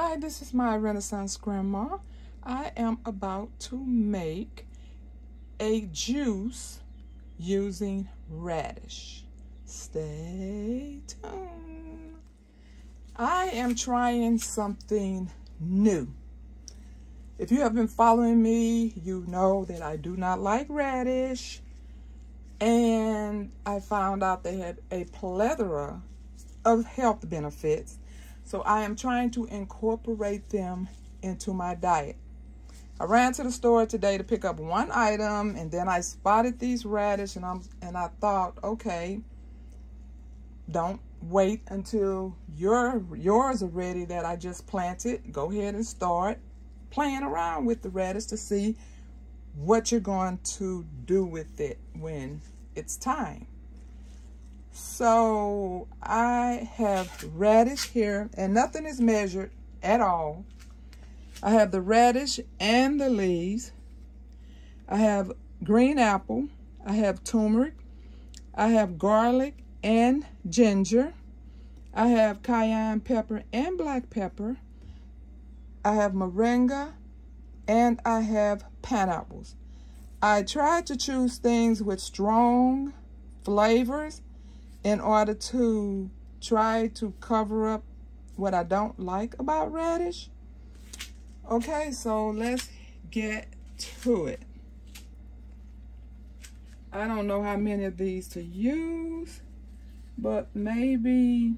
Hi, this is my Renaissance Grandma. I am about to make a juice using radish. Stay tuned. I am trying something new. If you have been following me, you know that I do not like radish. And I found out they had a plethora of health benefits. So I am trying to incorporate them into my diet. I ran to the store today to pick up one item and then I spotted these radish and I'm and I thought, okay, don't wait until your yours are ready that I just planted. Go ahead and start playing around with the radish to see what you're going to do with it when it's time. So I have radish here and nothing is measured at all. I have the radish and the leaves. I have green apple. I have turmeric. I have garlic and ginger. I have cayenne pepper and black pepper. I have moringa and I have pineapples. I tried to choose things with strong flavors in order to try to cover up what I don't like about radish. Okay, so let's get to it. I don't know how many of these to use, but maybe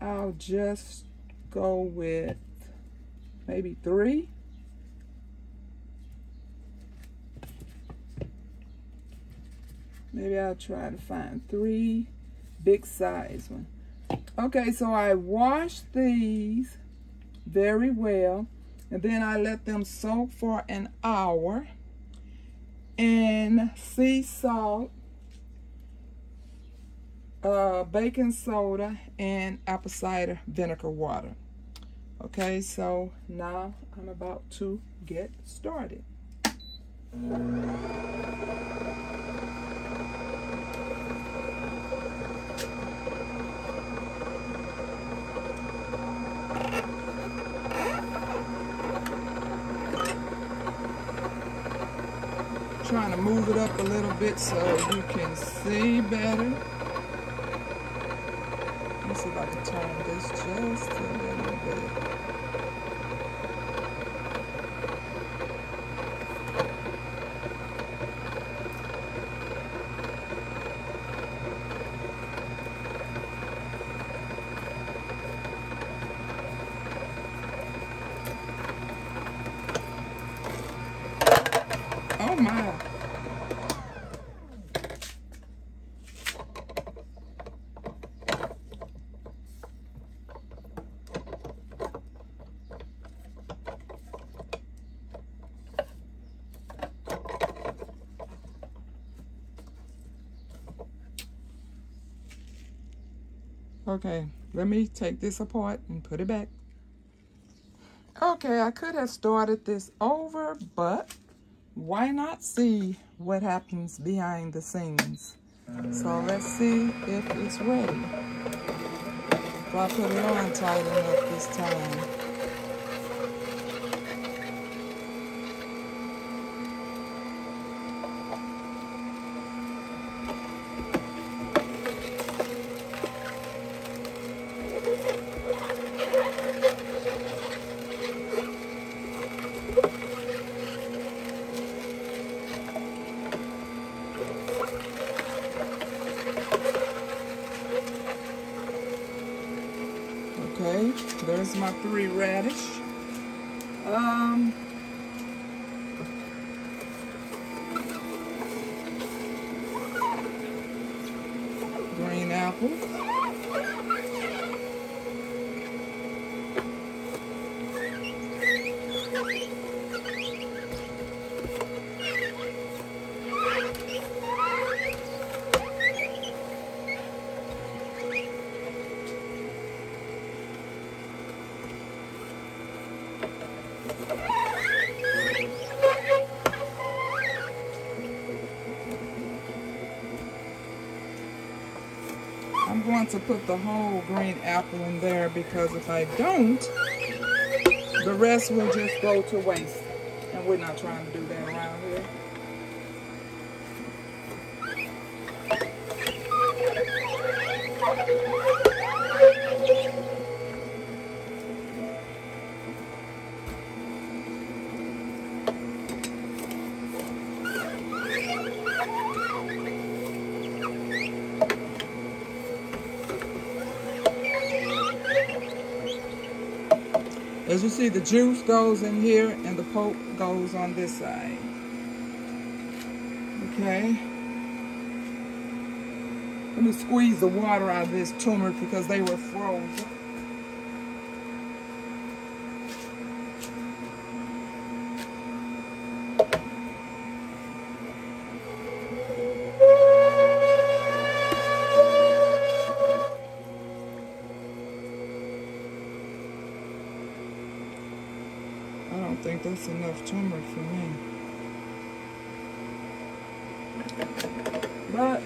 I'll just go with maybe three. Maybe I'll try to find three big size one. Okay, so I washed these very well. And then I let them soak for an hour in sea salt, uh, baking soda, and apple cider vinegar water. Okay, so now I'm about to get started. Move it up a little bit so you can see better. Let me see if I can turn this just a little bit. Oh my. Okay, let me take this apart and put it back. Okay, I could have started this over, but why not see what happens behind the scenes? So let's see if it's ready. If I put it on tight enough this time. Okay, there's my three radish. Um, green apple. To put the whole green apple in there because if I don't, the rest will just go to waste. And we're not trying to do that As you see, the juice goes in here and the pulp goes on this side. Okay. Let me squeeze the water out of this turmeric because they were frozen. That's enough turmeric for me. But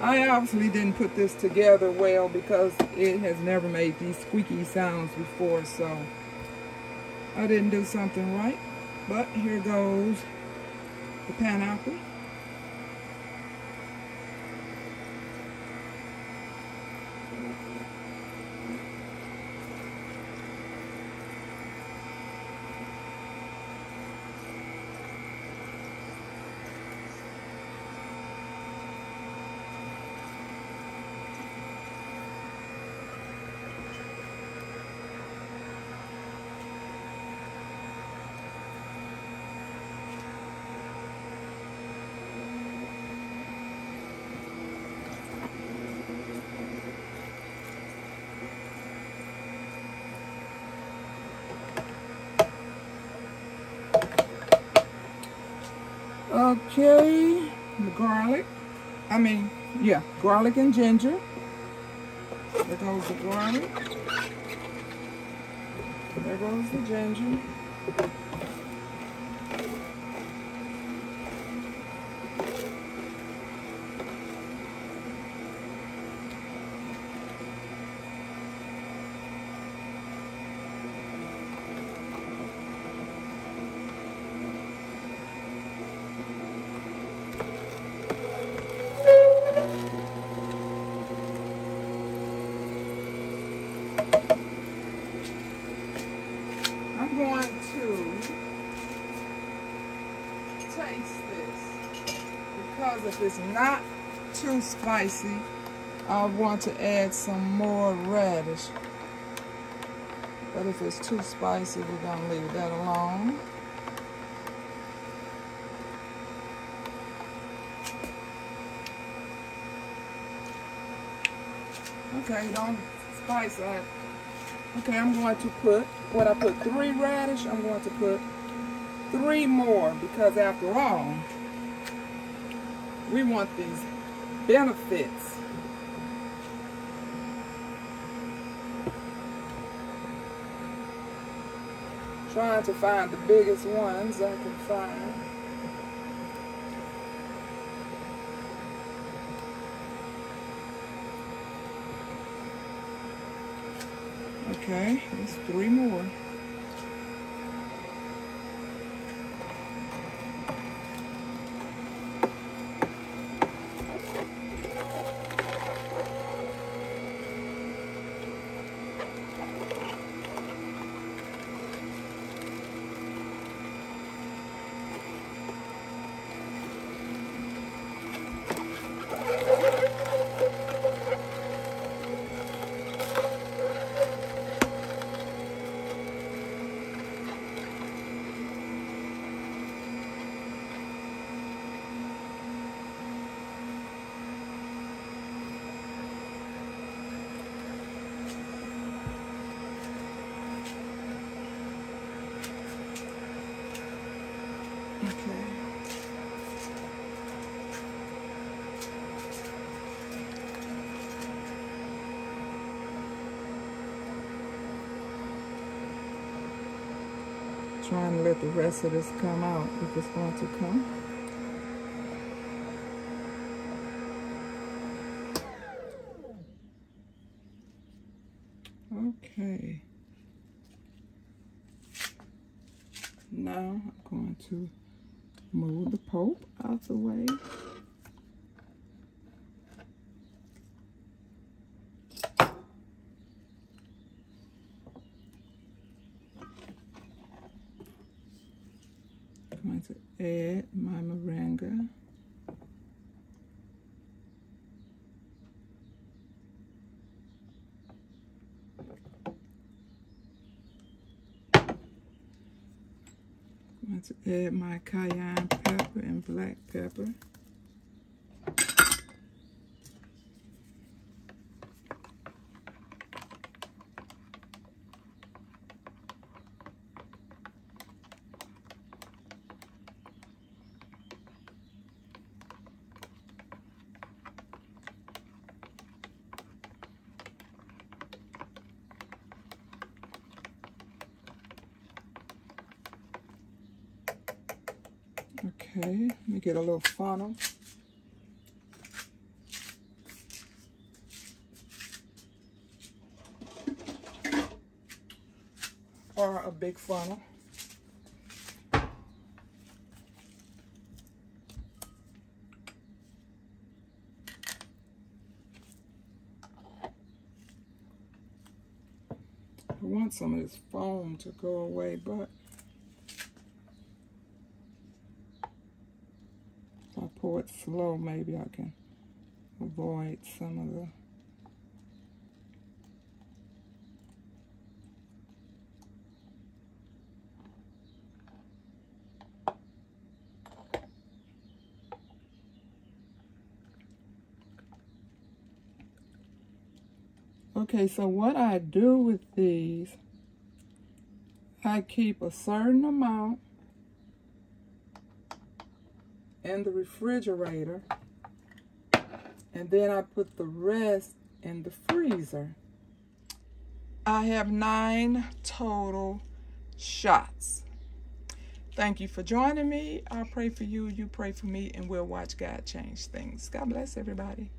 I obviously didn't put this together well because it has never made these squeaky sounds before, so I didn't do something right. But here goes the pineapple. Okay, the garlic. I mean, yeah, garlic and ginger. There goes the garlic. There goes the ginger. If it's not too spicy, I want to add some more radish. But if it's too spicy, we're going to leave that alone. Okay, don't spice that. Okay, I'm going to put, what I put three radish, I'm going to put three more because after all, we want these benefits. Trying to find the biggest ones I can find. Okay, there's three more. trying to let the rest of this come out if it's going to come. Okay. Now I'm going to move the pulp out of the way. My cayenne pepper and black pepper. Okay, let me get a little funnel. Or a big funnel. I want some of this foam to go away, but pour it slow, maybe I can avoid some of the Okay, so what I do with these, I keep a certain amount in the refrigerator. And then I put the rest in the freezer. I have nine total shots. Thank you for joining me. I pray for you, you pray for me, and we'll watch God change things. God bless everybody.